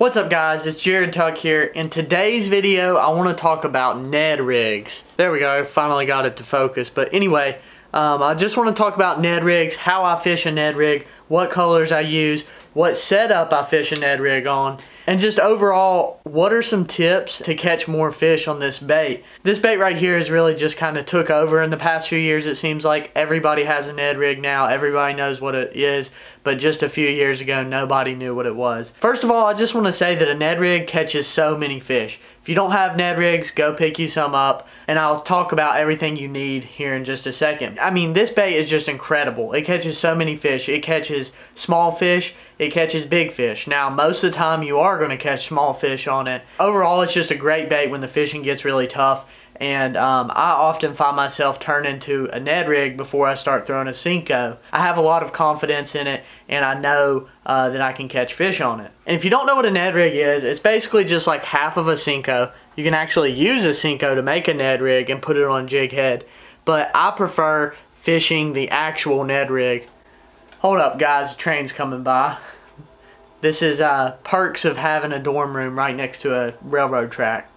What's up guys, it's Jared Tuck here. In today's video, I want to talk about Ned rigs. There we go, finally got it to focus. But anyway, um, I just want to talk about Ned rigs, how I fish a Ned rig, what colors I use, what setup I fish a Ned rig on, and just overall, what are some tips to catch more fish on this bait? This bait right here has really just kind of took over in the past few years. It seems like everybody has a Ned rig now. Everybody knows what it is, but just a few years ago, nobody knew what it was. First of all, I just want to say that a Ned rig catches so many fish. If you don't have Ned rigs, go pick you some up, and I'll talk about everything you need here in just a second. I mean, this bait is just incredible. It catches so many fish. It catches small fish, it catches big fish. Now, most of the time you are going to catch small fish on it. Overall, it's just a great bait when the fishing gets really tough and um, I often find myself turning to a Ned rig before I start throwing a Senko. I have a lot of confidence in it and I know uh, that I can catch fish on it. And if you don't know what a Ned rig is, it's basically just like half of a Senko. You can actually use a Senko to make a Ned rig and put it on jig head, but I prefer fishing the actual Ned rig. Hold up guys, the train's coming by. This is uh, perks of having a dorm room right next to a railroad track.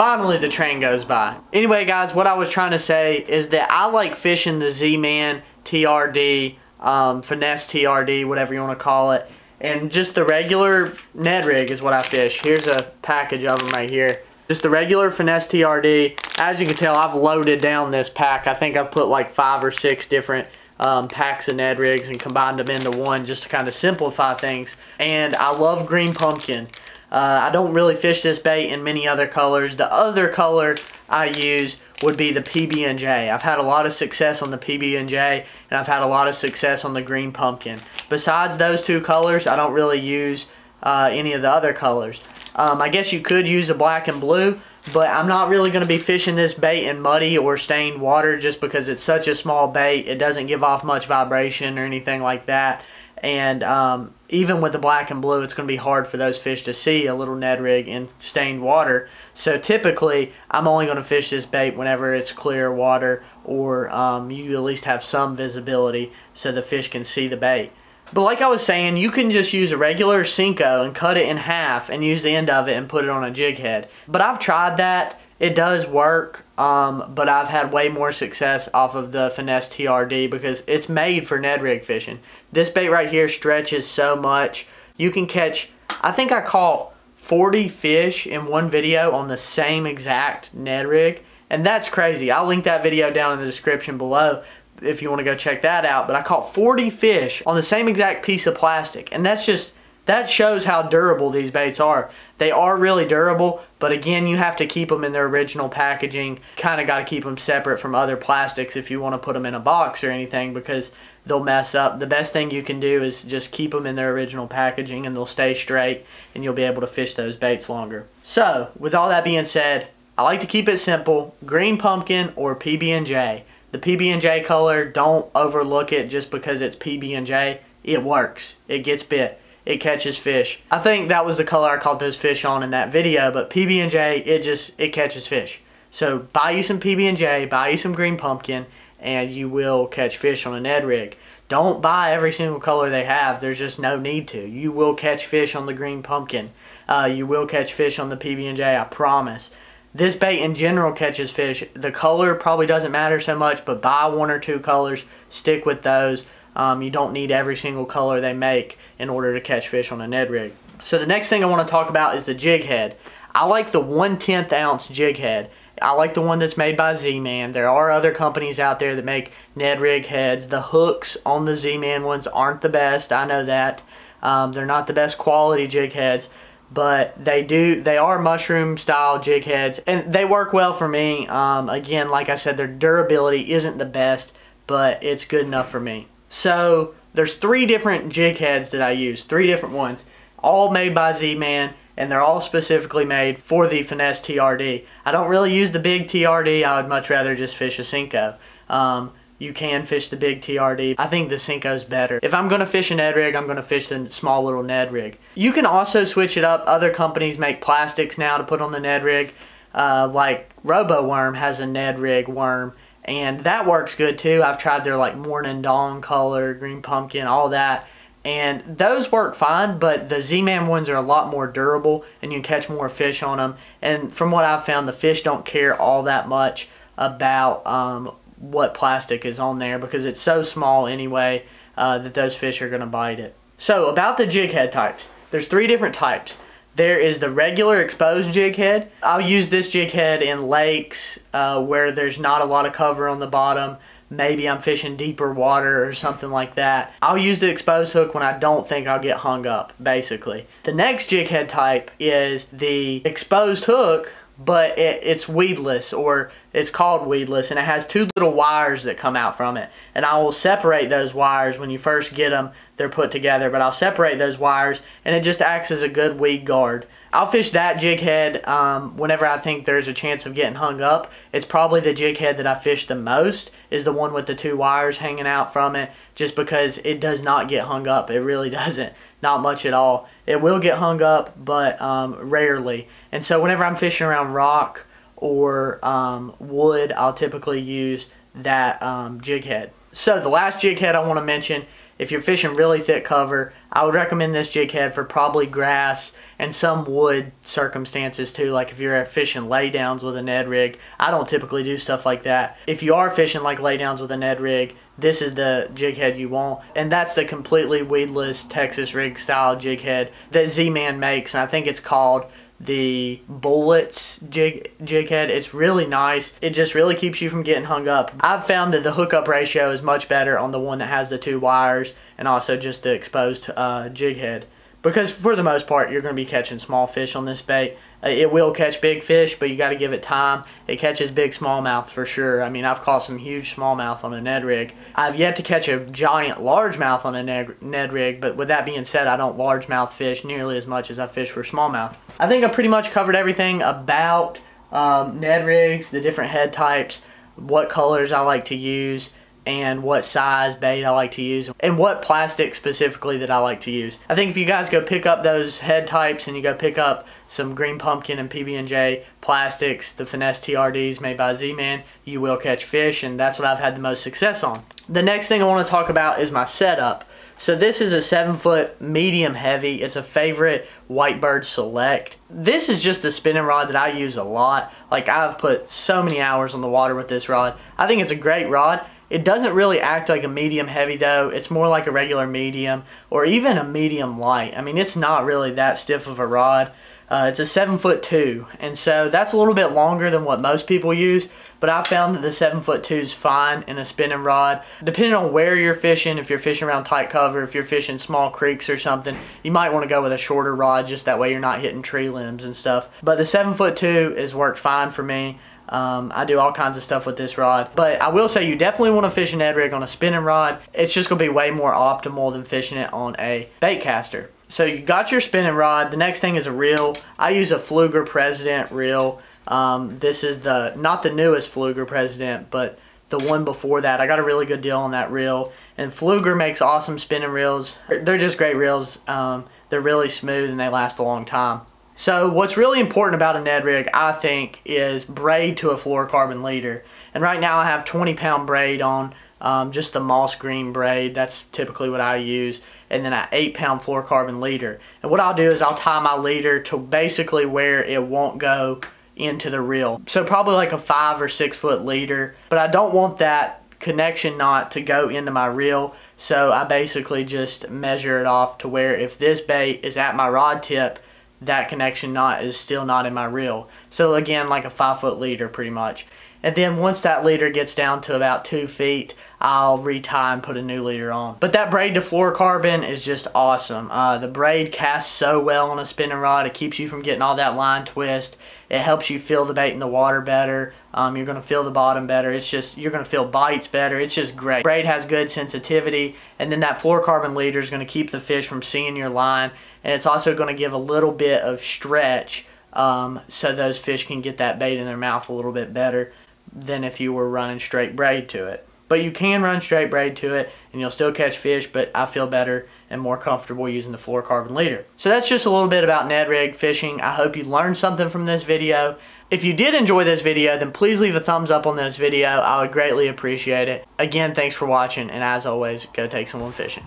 Finally, the train goes by. Anyway, guys, what I was trying to say is that I like fishing the Z-Man TRD, um, Finesse TRD, whatever you want to call it. And just the regular Ned rig is what I fish. Here's a package of them right here. Just the regular Finesse TRD. As you can tell, I've loaded down this pack. I think I've put like five or six different um, packs of Ned rigs and combined them into one just to kind of simplify things. And I love green pumpkin. Uh, I don't really fish this bait in many other colors. The other color I use would be the PB&J. I've had a lot of success on the PB&J and I've had a lot of success on the green pumpkin. Besides those two colors, I don't really use uh, any of the other colors. Um, I guess you could use the black and blue, but I'm not really going to be fishing this bait in muddy or stained water just because it's such a small bait. It doesn't give off much vibration or anything like that. And um, even with the black and blue, it's going to be hard for those fish to see a little Ned rig in stained water. So typically, I'm only going to fish this bait whenever it's clear water or um, you at least have some visibility so the fish can see the bait. But like I was saying, you can just use a regular Senko and cut it in half and use the end of it and put it on a jig head. But I've tried that. It does work, um, but I've had way more success off of the Finesse TRD because it's made for Ned rig fishing. This bait right here stretches so much. You can catch, I think I caught 40 fish in one video on the same exact Ned rig. And that's crazy. I'll link that video down in the description below if you want to go check that out. But I caught 40 fish on the same exact piece of plastic. And that's just, that shows how durable these baits are. They are really durable, but again, you have to keep them in their original packaging. Kind of got to keep them separate from other plastics if you want to put them in a box or anything because they'll mess up. The best thing you can do is just keep them in their original packaging and they'll stay straight and you'll be able to fish those baits longer. So, with all that being said, I like to keep it simple, green pumpkin or PB&J. The PB&J color, don't overlook it just because it's PB&J. It works. It gets bit. It catches fish. I think that was the color I caught those fish on in that video, but PB&J, it just, it catches fish. So buy you some PB&J, buy you some green pumpkin, and you will catch fish on a Ned rig. Don't buy every single color they have. There's just no need to. You will catch fish on the green pumpkin. Uh, you will catch fish on the PB&J, I promise. This bait in general catches fish. The color probably doesn't matter so much, but buy one or two colors. Stick with those. Um, you don't need every single color they make in order to catch fish on a Ned rig. So the next thing I want to talk about is the jig head. I like the 1 10th ounce jig head. I like the one that's made by Z-Man. There are other companies out there that make Ned rig heads. The hooks on the Z-Man ones aren't the best. I know that. Um, they're not the best quality jig heads but they do they are mushroom style jig heads and they work well for me. Um, again like I said their durability isn't the best but it's good enough for me. So there's three different jig heads that I use three different ones all made by Z-Man and they're all specifically made for the Finesse TRD I don't really use the big TRD I would much rather just fish a Senko um, you can fish the big TRD. I think the Senko's better. If I'm to fish a Ned rig, I'm to fish the small little Ned rig. You can also switch it up. Other companies make plastics now to put on the Ned rig. Uh, like RoboWorm has a Ned rig worm and that works good too. I've tried their like morning dawn color, green pumpkin, all that. And those work fine, but the Z-Man ones are a lot more durable and you can catch more fish on them. And from what I've found, the fish don't care all that much about um, what plastic is on there because it's so small anyway uh, that those fish are going to bite it. So about the jig head types, there's three different types. There is the regular exposed jig head. I'll use this jig head in lakes uh, where there's not a lot of cover on the bottom. Maybe I'm fishing deeper water or something like that. I'll use the exposed hook when I don't think I'll get hung up, basically. The next jig head type is the exposed hook but it, it's weedless or it's called weedless and it has two little wires that come out from it. And I will separate those wires when you first get them they're put together but I'll separate those wires and it just acts as a good weed guard. I'll fish that jig head um, whenever I think there's a chance of getting hung up. It's probably the jig head that I fish the most is the one with the two wires hanging out from it just because it does not get hung up. It really doesn't. Not much at all it will get hung up but um, rarely and so whenever I'm fishing around rock or um, wood, I'll typically use that um, jig head. So the last jig head I want to mention, if you're fishing really thick cover, I would recommend this jig head for probably grass and some wood circumstances too. Like if you're fishing laydowns with a Ned rig, I don't typically do stuff like that. If you are fishing like laydowns with a Ned rig, this is the jig head you want. And that's the completely weedless Texas rig style jig head that Z-Man makes. And I think it's called the BulletZ jig jig head it's really nice. It just really keeps you from getting hung up. I've found that the hookup ratio is much better on the one that has the two wires and also just the exposed uh, jig head because for the most part you're going to be catching small fish on this bait it will catch big fish, but you got to give it time. It catches big smallmouth for sure. I mean, I've caught some huge smallmouth on a Ned rig. I've yet to catch a giant largemouth on a Ned, Ned rig, but with that being said, I don't largemouth fish nearly as much as I fish for smallmouth. I think I pretty much covered everything about um, Ned rigs, the different head types, what colors I like to use, and what size bait I like to use and what plastic specifically that I like to use. I think if you guys go pick up those head types and you go pick up some green pumpkin and PB&J plastics, the finesse TRDs made by Z-Man, you will catch fish and that's what I've had the most success on. The next thing I want to talk about is my setup. So this is a 7 foot medium heavy. It's a favorite Whitebird Select. This is just a spinning rod that I use a lot. Like I've put so many hours on the water with this rod. I think it's a great rod it doesn't really act like a medium heavy though. It's more like a regular medium or even a medium light. I mean, it's not really that stiff of a rod. Uh, it's a seven foot two, and so that's a little bit longer than what most people use. But I found that the seven foot two is fine in a spinning rod. Depending on where you're fishing, if you're fishing around tight cover, if you're fishing small creeks or something, you might want to go with a shorter rod, just that way you're not hitting tree limbs and stuff. But the seven foot two has worked fine for me. Um, I do all kinds of stuff with this rod. But I will say you definitely want to fish a Ned rig on a spinning rod. It's just going to be way more optimal than fishing it on a bait caster. So you got your spinning rod. The next thing is a reel. I use a Pflueger President reel. Um, this is the not the newest Pflueger President, but the one before that. I got a really good deal on that reel. And Pflueger makes awesome spinning reels. They're just great reels. Um, they're really smooth and they last a long time. So what's really important about a Ned rig, I think, is braid to a fluorocarbon leader. And right now I have 20 pound braid on, um, just the moss green braid. That's typically what I use. And then an 8 pound fluorocarbon leader. And what I'll do is I'll tie my leader to basically where it won't go into the reel. So probably like a 5 or 6 foot leader. But I don't want that connection knot to go into my reel. So I basically just measure it off to where if this bait is at my rod tip, that connection knot is still not in my reel. So again, like a five foot leader pretty much. And then once that leader gets down to about two feet, I'll retie and put a new leader on. But that braid to fluorocarbon is just awesome. Uh, the braid casts so well on a spinning rod. It keeps you from getting all that line twist. It helps you feel the bait in the water better. Um, you're going to feel the bottom better. It's just, you're going to feel bites better. It's just great. Braid has good sensitivity. And then that fluorocarbon leader is going to keep the fish from seeing your line and it's also going to give a little bit of stretch um, so those fish can get that bait in their mouth a little bit better than if you were running straight braid to it. but you can run straight braid to it and you'll still catch fish, but I feel better and more comfortable using the fluorocarbon leader. So that's just a little bit about Ned rig fishing. I hope you learned something from this video. If you did enjoy this video, then please leave a thumbs up on this video. I would greatly appreciate it. Again, thanks for watching, and as always, go take someone fishing.